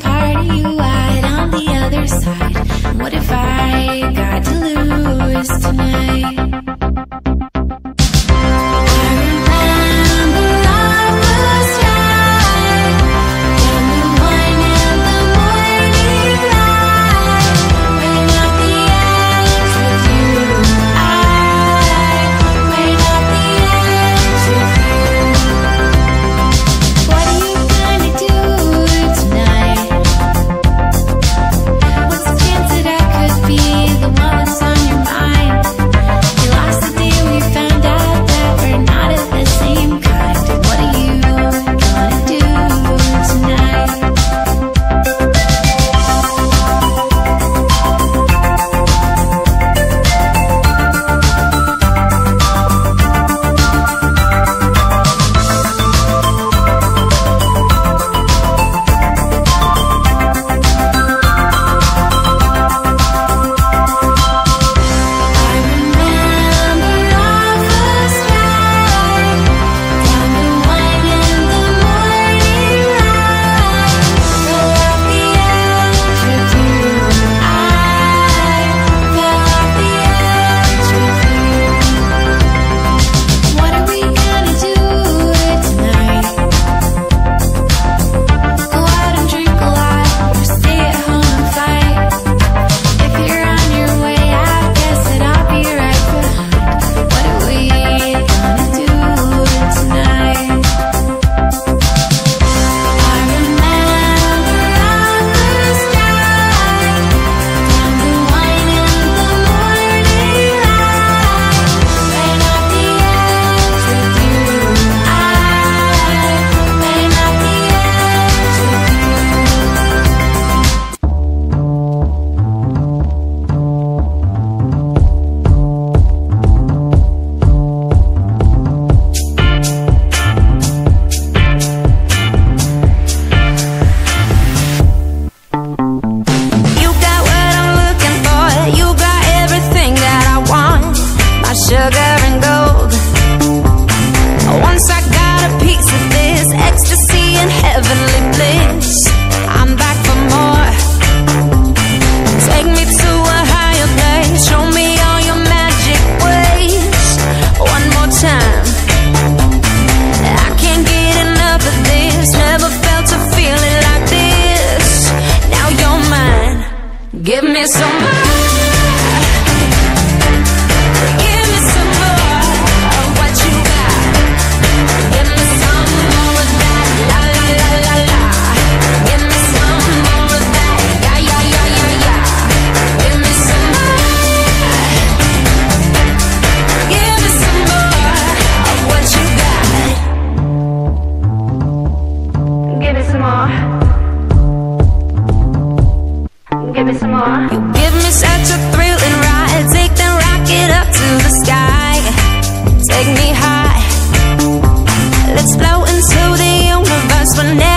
Party you out on the other side. What if I got to lose? Give me some more. You give me such a thrilling ride. Take that rocket up to the sky. Take me high. Let's blow into the universe for.